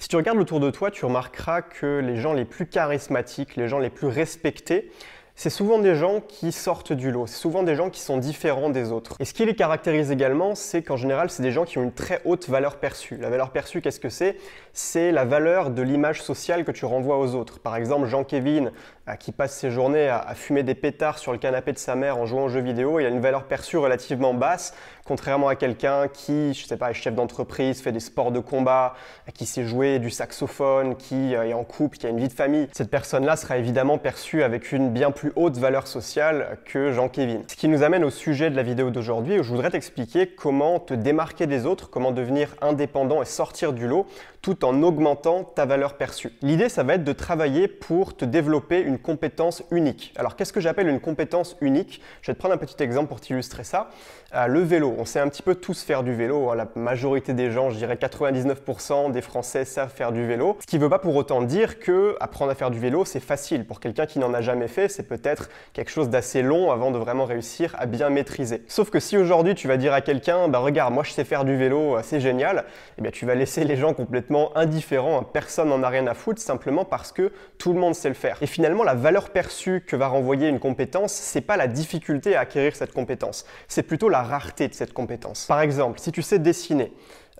Si tu regardes autour de toi, tu remarqueras que les gens les plus charismatiques, les gens les plus respectés, c'est souvent des gens qui sortent du lot, c'est souvent des gens qui sont différents des autres. Et ce qui les caractérise également, c'est qu'en général, c'est des gens qui ont une très haute valeur perçue. La valeur perçue, qu'est-ce que c'est? C'est la valeur de l'image sociale que tu renvoies aux autres. Par exemple, Jean-Kévin, qui passe ses journées à, fumer des pétards sur le canapé de sa mère en jouant aux jeux vidéo, il a une valeur perçue relativement basse, contrairement à quelqu'un qui, je sais pas, est chef d'entreprise, fait des sports de combat, qui sait jouer du saxophone, qui euh, est en couple, qui a une vie de famille. Cette personne-là sera évidemment perçue avec une bien plus haute valeur sociale que Jean-Kévin. Ce qui nous amène au sujet de la vidéo d'aujourd'hui où je voudrais t'expliquer comment te démarquer des autres, comment devenir indépendant et sortir du lot tout en augmentant ta valeur perçue. L'idée, ça va être de travailler pour te développer une compétence unique. Alors, qu'est-ce que j'appelle une compétence unique? Je vais te prendre un petit exemple pour t'illustrer ça. Euh, le vélo, on sait un petit peu tous faire du vélo. Hein. La majorité des gens, je dirais 99% des Français savent faire du vélo. Ce qui ne veut pas pour autant dire que apprendre à faire du vélo, c'est facile. Pour quelqu'un qui n'en a jamais fait, c'est peut-être quelque chose d'assez long avant de vraiment réussir à bien maîtriser. Sauf que si aujourd'hui tu vas dire à quelqu'un, bah regarde, moi je sais faire du vélo, euh, c'est génial, eh bien tu vas laisser les gens complètement indifférents, hein. personne n'en a rien à foutre simplement parce que tout le monde sait le faire. Et finalement, la valeur perçue que va renvoyer une compétence, c'est pas la difficulté à acquérir cette compétence, c'est plutôt la rareté de cette compétence. Par exemple, si tu sais dessiner,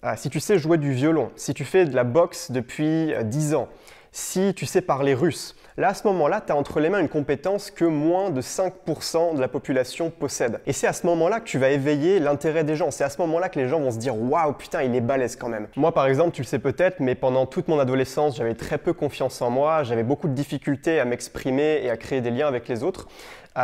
euh, si tu sais jouer du violon, si tu fais de la boxe depuis 10 euh, ans, si tu sais parler russe, Là, à ce moment-là, tu as entre les mains une compétence que moins de 5% de la population possède. Et c'est à ce moment-là que tu vas éveiller l'intérêt des gens. C'est à ce moment-là que les gens vont se dire Waouh, putain, il est balèze quand même. Moi, par exemple, tu le sais peut-être, mais pendant toute mon adolescence, j'avais très peu confiance en moi, j'avais beaucoup de difficultés à m'exprimer et à créer des liens avec les autres.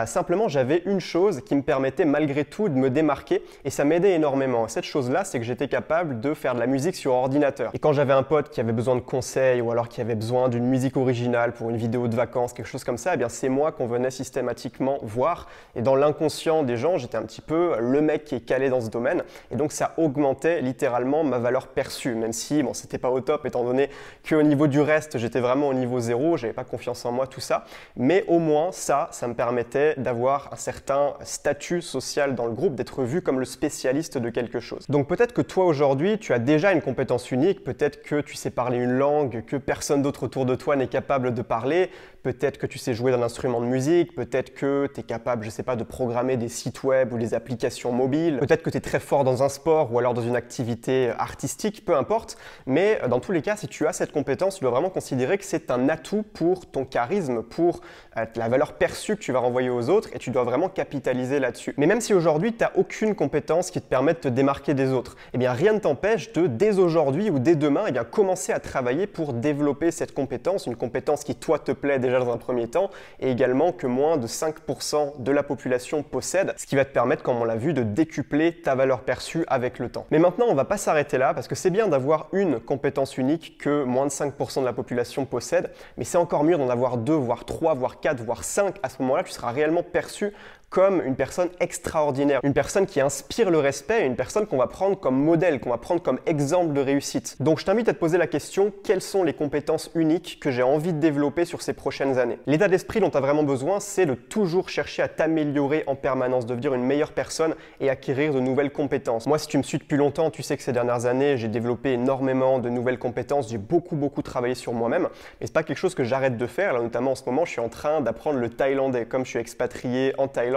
Simplement, j'avais une chose qui me permettait malgré tout de me démarquer et ça m'aidait énormément. Cette chose-là, c'est que j'étais capable de faire de la musique sur ordinateur. Et quand j'avais un pote qui avait besoin de conseils ou alors qui avait besoin d'une musique originale pour une vidéo de vacances, quelque chose comme ça, eh bien c'est moi qu'on venait systématiquement voir. Et dans l'inconscient des gens, j'étais un petit peu le mec qui est calé dans ce domaine. Et donc ça augmentait littéralement ma valeur perçue, même si bon, c'était pas au top étant donné qu'au niveau du reste, j'étais vraiment au niveau zéro, j'avais pas confiance en moi, tout ça. Mais au moins ça, ça me permettait d'avoir un certain statut social dans le groupe, d'être vu comme le spécialiste de quelque chose. Donc peut-être que toi aujourd'hui, tu as déjà une compétence unique, peut-être que tu sais parler une langue que personne d'autre autour de toi n'est capable de parler, peut-être que tu sais jouer d'un instrument de musique, peut-être que tu es capable, je sais pas, de programmer des sites web ou des applications mobiles, peut-être que tu es très fort dans un sport ou alors dans une activité artistique, peu importe, mais dans tous les cas, si tu as cette compétence, tu dois vraiment considérer que c'est un atout pour ton charisme, pour euh, la valeur perçue que tu vas renvoyer aux autres et tu dois vraiment capitaliser là-dessus. Mais même si aujourd'hui tu n'as aucune compétence qui te permet de te démarquer des autres, eh bien rien ne t'empêche de dès aujourd'hui ou dès demain eh bien, commencer à travailler pour développer cette compétence, une compétence qui toi te plaît déjà dans un premier temps et également que moins de 5% de la population possède, ce qui va te permettre, comme on l'a vu, de décupler ta valeur perçue avec le temps. Mais maintenant on va pas s'arrêter là parce que c'est bien d'avoir une compétence unique que moins de 5% de la population possède, mais c'est encore mieux d'en avoir deux, voire trois, voire quatre, voire cinq. À ce moment-là, tu seras réellement perçu comme une personne extraordinaire, une personne qui inspire le respect, une personne qu'on va prendre comme modèle, qu'on va prendre comme exemple de réussite. Donc je t'invite à te poser la question, quelles sont les compétences uniques que j'ai envie de développer sur ces prochaines années? L'état d'esprit dont tu as vraiment besoin, c'est de toujours chercher à t'améliorer en permanence, devenir une meilleure personne et acquérir de nouvelles compétences. Moi, si tu me suis depuis longtemps, tu sais que ces dernières années, j'ai développé énormément de nouvelles compétences, j'ai beaucoup beaucoup travaillé sur moi-même, mais c'est pas quelque chose que j'arrête de faire. Là, notamment en ce moment, je suis en train d'apprendre le thaïlandais. Comme je suis expatrié en Thaïlande,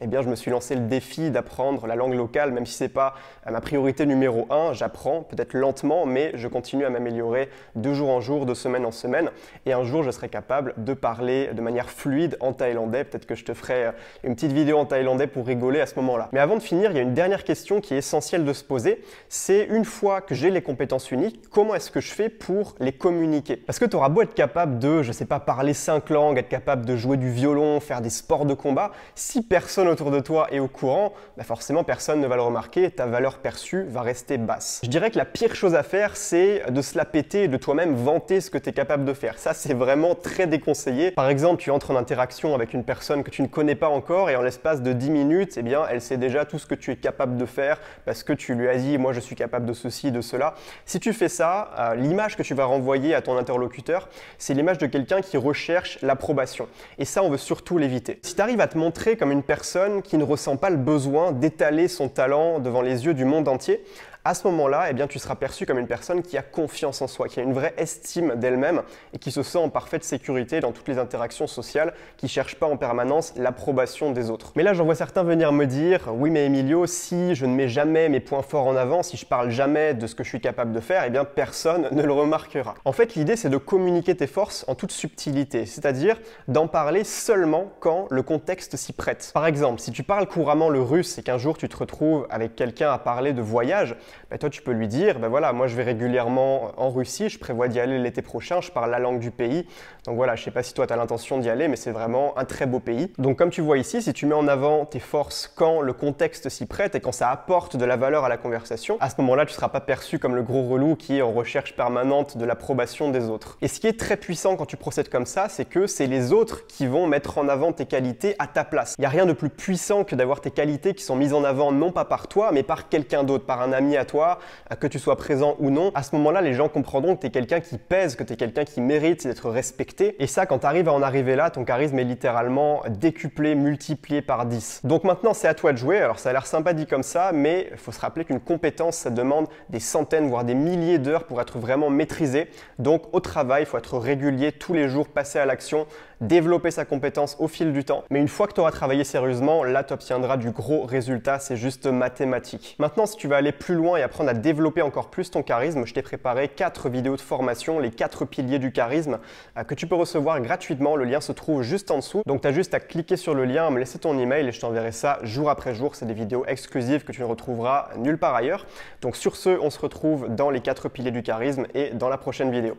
eh bien, je me suis lancé le défi d'apprendre la langue locale, même si ce n'est pas euh, ma priorité numéro un. J'apprends peut-être lentement, mais je continue à m'améliorer de jour en jour, de semaine en semaine. Et un jour, je serai capable de parler de manière fluide en thaïlandais. Peut-être que je te ferai euh, une petite vidéo en thaïlandais pour rigoler à ce moment-là. Mais avant de finir, il y a une dernière question qui est essentielle de se poser. C'est une fois que j'ai les compétences uniques, comment est-ce que je fais pour les communiquer? Parce que tu auras beau être capable de, je ne sais pas, parler cinq langues, être capable de jouer du violon, faire des sports de combat, si personne autour de toi est au courant, bah forcément personne ne va le remarquer ta valeur perçue va rester basse. Je dirais que la pire chose à faire, c'est de se la péter et de toi-même vanter ce que tu es capable de faire. Ça, c'est vraiment très déconseillé. Par exemple, tu entres en interaction avec une personne que tu ne connais pas encore et en l'espace de 10 minutes, eh bien, elle sait déjà tout ce que tu es capable de faire parce que tu lui as dit, moi je suis capable de ceci, de cela. Si tu fais ça, euh, l'image que tu vas renvoyer à ton interlocuteur, c'est l'image de quelqu'un qui recherche l'approbation. Et ça, on veut surtout l'éviter. Si tu arrives à te montrer comme une personne qui ne ressent pas le besoin d'étaler son talent devant les yeux du monde entier, à ce moment-là, eh bien, tu seras perçu comme une personne qui a confiance en soi, qui a une vraie estime d'elle-même et qui se sent en parfaite sécurité dans toutes les interactions sociales, qui ne cherche pas en permanence l'approbation des autres. Mais là, j'en vois certains venir me dire Oui, mais Emilio, si je ne mets jamais mes points forts en avant, si je parle jamais de ce que je suis capable de faire, eh bien, personne ne le remarquera. En fait, l'idée, c'est de communiquer tes forces en toute subtilité, c'est-à-dire d'en parler seulement quand le contexte s'y prête. Par exemple, si tu parles couramment le russe et qu'un jour tu te retrouves avec quelqu'un à parler de voyage, ben toi tu peux lui dire, ben voilà, moi je vais régulièrement en Russie, je prévois d'y aller l'été prochain, je parle la langue du pays, donc voilà, je sais pas si toi tu as l'intention d'y aller, mais c'est vraiment un très beau pays. Donc comme tu vois ici, si tu mets en avant tes forces quand le contexte s'y prête et quand ça apporte de la valeur à la conversation, à ce moment-là tu seras pas perçu comme le gros relou qui est en recherche permanente de l'approbation des autres. Et ce qui est très puissant quand tu procèdes comme ça, c'est que c'est les autres qui vont mettre en avant tes qualités à ta place. Il n'y a rien de plus puissant que d'avoir tes qualités qui sont mises en avant non pas par toi, mais par quelqu'un d'autre, par un ami à toi, que tu sois présent ou non. À ce moment-là, les gens comprendront que tu es quelqu'un qui pèse, que tu es quelqu'un qui mérite d'être respecté. Et ça, quand tu arrives à en arriver là, ton charisme est littéralement décuplé, multiplié par 10. Donc maintenant, c'est à toi de jouer. Alors ça a l'air sympa dit comme ça, mais il faut se rappeler qu'une compétence, ça demande des centaines, voire des milliers d'heures pour être vraiment maîtrisé. Donc au travail, il faut être régulier tous les jours, passer à l'action, développer sa compétence au fil du temps. Mais une fois que tu auras travaillé sérieusement, là, tu obtiendras du gros résultat. C'est juste mathématique. Maintenant, si tu veux aller plus loin et apprendre à développer encore plus ton charisme, je t'ai préparé quatre vidéos de formation, les quatre piliers du charisme, euh, que tu peux recevoir gratuitement. Le lien se trouve juste en dessous. Donc, tu as juste à cliquer sur le lien, me laisser ton email et je t'enverrai ça jour après jour. C'est des vidéos exclusives que tu ne retrouveras nulle part ailleurs. Donc, sur ce, on se retrouve dans les quatre piliers du charisme et dans la prochaine vidéo.